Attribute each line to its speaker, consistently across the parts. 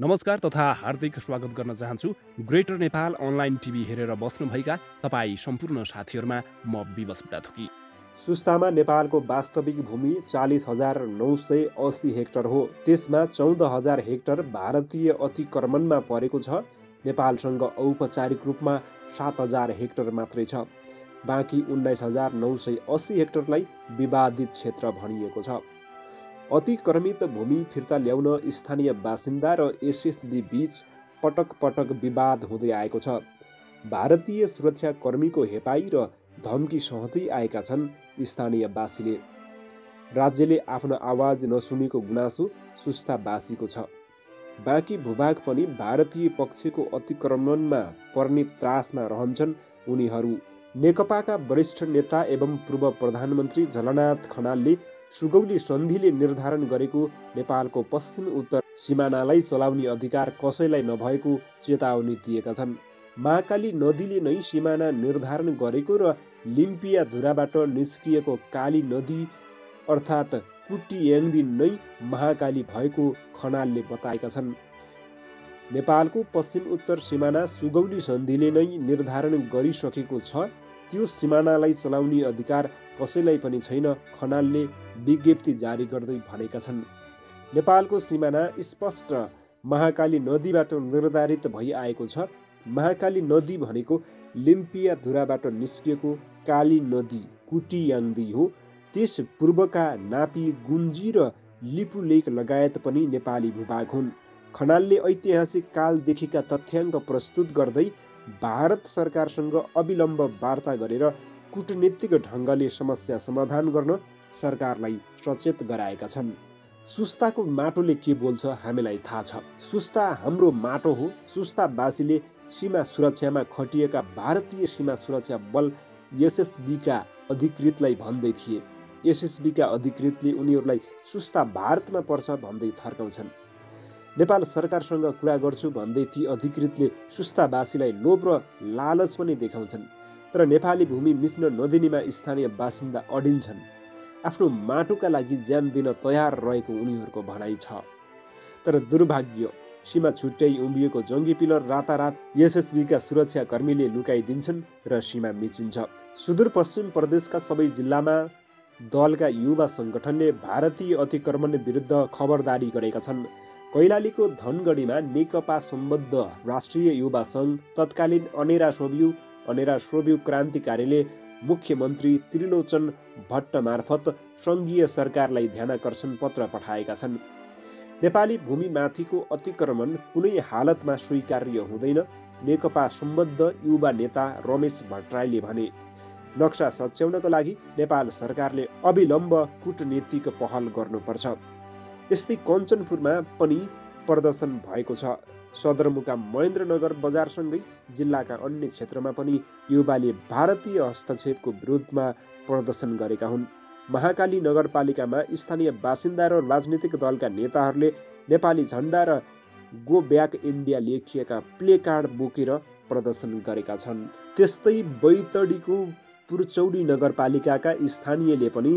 Speaker 1: नमस्कार तथा हार्दिक स्वागत गर्न चाहन्छु ग्रेटर नेपाल अनलाइन टिभी हेरेर बस्नुभएका तपाईँ सम्पूर्ण साथीहरूमा म विवश बुढाथोकी।
Speaker 2: सुस्तामा नेपालको वास्तविक भूमि चालिस हजार नौ सय असी हेक्टर हो। त्यसमा चौध हजार हेक्टर भारतीय अतिक्रमणमा परेको छ। नेपालसँग औपचारिक रूपमा सात हजार हेक्टर मात्रै छ। बाँकी उन्नाइस हजार नौ सय अस्सी हेक्टरलाई विवादित क्षेत्र भनिएको छ। अतिक्रमित भूमि फिर्ता ल्याउन स्थानीय बासिन्दा र एसएसबी बीच पटक पटक विवाद हुँदै आएको छ। भारतीय सुरक्षाकर्मीको हेपाई र धम्की सहँदै आएका छन् स्थानीयवासीले राज्यले आफ्नो आवाज नसुनेको गुनासो सुस्तावासीको छ। बाँकी भूभाग पनि भारतीय पक्षको अतिक्रमणमा पर्ने त्रासमा रहन्छन् उनीहरू। नेकपाका वरिष्ठ नेता एवं पूर्व प्रधानमन्त्री झलनाथ खनालले सुगौली सन्धिले निर्धारण गरेको नेपालको पश्चिम उत्तर सिमानालाई चलाउने अधिकार कसैलाई नभएको चेतावनी दिएका छन्। महाकाली नदीले नै सिमाना निर्धारण गरेको र लिम्पिया धुराबाट निस्किएको काली नदी अर्थात् कुटियाङदिन नै महाकाली भएको खनालले बताएका छन्। नेपालको पश्चिम उत्तर सिमाना सुगौली सन्धिले नै निर्धारण गरिसकेको छ। त्यो सिमानालाई चलाउने अधिकार कसैलाई पनि छैन। खनालले विज्ञप्ति जारी गर्दै भनेका छन्। नेपालको सिमाना स्पष्ट महाकाली नदीबाट निर्धारित भइआएको छ। महाकाली नदी भनेको लिम्पिया धुराबाट निस्किएको काली नदी कुटियाङ्दी हो। त्यस पूर्वका नापी गुन्जी र लिपु लेक लगायत पनि नेपाली भूभाग हुन्। खनालले ऐतिहासिक कालदेखिका तथ्याङ्क प्रस्तुत गर्दै भारत सरकारसँग अविलम्ब वार्ता गरेर कुटनीतिक ढङ्गले समस्या समाधान गर्न सरकारलाई सचेत गराएका छन्। सुस्ताको माटोले के बोल्छ हामीलाई थाहा छ। सुस्ता हाम्रो माटो हो। सुस्तावासीले सीमा सुरक्षामा खटिएका भारतीय सीमा सुरक्षा बल एसएसबीका अधिकृतलाई भन्दै थिए। एसएसबीका अधिकृतले उनीहरूलाई सुस्ता भारतमा पर्छ भन्दै थर्काउँछन्। नेपाल सरकारसँग कुरा गर्छु भन्दै ती अधिकृतले सुस्तावासीलाई लोभ र लालच पनि देखाउँछन्। तर नेपाली भूमि मिच्न नदिनेमा स्थानीय बासिन्दा अडिन्छन्। आफ्नो माटोका लागि ज्यान दिन तयार रहेको उनीहरूको भनाइ छ। तर दुर्भाग्य सीमा छुट्याइ उम्बिएको जङ्गी पिलर रातारात एसएसबीका सुरक्षाकर्मीले लुकाइदिन्छन् र सीमा मिचिन्छ। सुदूरपश्चिम प्रदेशका सबै जिल्लामा दलका युवा सङ्गठनले भारतीय अतिक्रमण विरुद्ध खबरदारी गरेका छन्। कैलालीको धनगढीमा नेकपा सम्बद्ध राष्ट्रिय युवा सङ्घ तत्कालीन अनेरा सोब्यू अनेरा सोब्यू क्रान्तिकारीले मुख्यमन्त्री त्रिलोचन भट्ट मार्फत सङ्घीय सरकारलाई ध्यानकर्षण पत्र पठाएका छन्। नेपाली भूमिमाथिको अतिक्रमण कुनै हालतमा स्वीकार्य हुँदैन नेकपा सम्बद्ध युवा नेता रमेश भट्टराईले भने। नक्सा सच्याउनको लागि नेपाल सरकारले अविलम्ब कुटनीतिक पहल गर्नुपर्छ। यस्तै कञ्चनपुरमा पनि प्रदर्शन भएको छ। सदरमुकाम महेन्द्रनगर बजारसँगै जिल्लाका अन्य क्षेत्रमा पनि युवाले भारतीय हस्तक्षेपको विरोधमा प्रदर्शन गरेका हुन्। महाकाली नगरपालिकामा स्थानीय बासिन्दा र राजनीतिक दलका नेताहरूले नेपाली झन्डा र गो ब्याक इन्डिया लेखिएका प्ले कार्ड बोकेर प्रदर्शन गरेका छन्। त्यस्तै बैतडीको पुर्चौडी नगरपालिकाका स्थानीयले पनि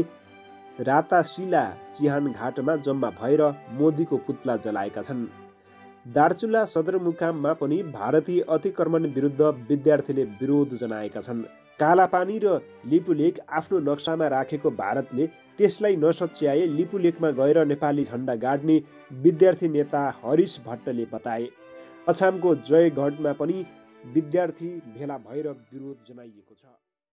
Speaker 2: राताशिला चिहान घाटमा जम्मा भएर मोदीको पुत्ला जलाएका छन्। दार्चुला सदरमुकाममा पनि भारतीय अतिक्रमण विरुद्ध विद्यार्थीले विरोध जनाएका छन्। कालापानी र लिपुलेक आफ्नो नक्सामा राखेको भारतले त्यसलाई नसच्याए लिपुलेकमा गएर नेपाली झन्डा गाड्ने विद्यार्थी नेता हरिश भट्टले बताए। अछामको जयगढमा पनि विद्यार्थी भेला भएर विरोध जनाइएको छ।